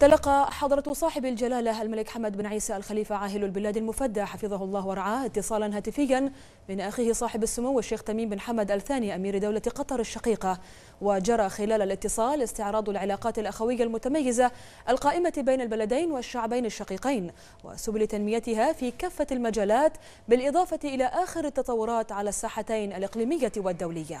تلقى حضرة صاحب الجلالة الملك حمد بن عيسى الخليفة عاهل البلاد المفدى حفظه الله ورعاه اتصالا هاتفيا من أخيه صاحب السمو الشيخ تميم بن حمد الثاني أمير دولة قطر الشقيقة. وجرى خلال الاتصال استعراض العلاقات الأخوية المتميزة القائمة بين البلدين والشعبين الشقيقين وسبل تنميتها في كافة المجالات بالإضافة إلى آخر التطورات على الساحتين الإقليمية والدولية.